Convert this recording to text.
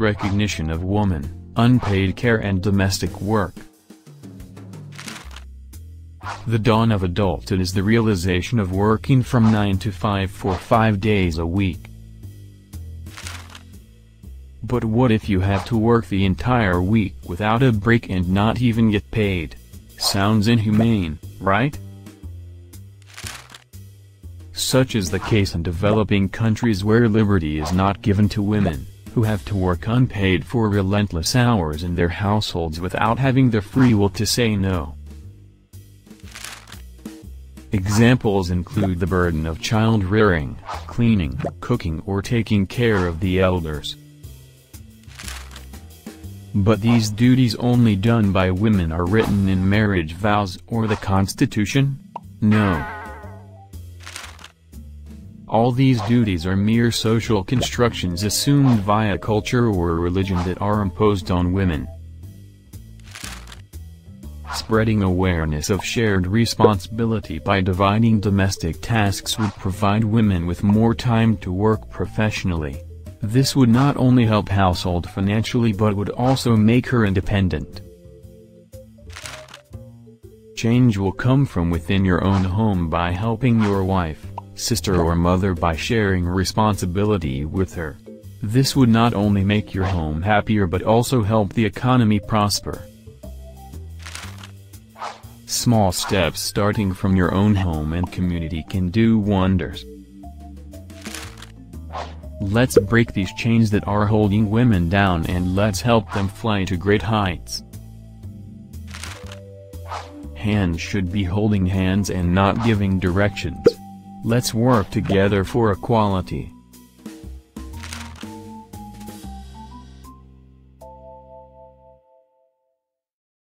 recognition of woman, unpaid care and domestic work. The dawn of adulthood is the realization of working from 9 to 5 for 5 days a week. But what if you have to work the entire week without a break and not even get paid? Sounds inhumane, right? Such is the case in developing countries where liberty is not given to women, who have to work unpaid for relentless hours in their households without having the free will to say no. Examples include the burden of child rearing, cleaning, cooking or taking care of the elders. But these duties only done by women are written in marriage vows or the Constitution? No. All these duties are mere social constructions assumed via culture or religion that are imposed on women. Spreading awareness of shared responsibility by dividing domestic tasks would provide women with more time to work professionally. This would not only help household financially but would also make her independent. Change will come from within your own home by helping your wife, sister or mother by sharing responsibility with her. This would not only make your home happier but also help the economy prosper. Small steps starting from your own home and community can do wonders. Let's break these chains that are holding women down and let's help them fly to great heights. Hands should be holding hands and not giving directions. Let's work together for equality.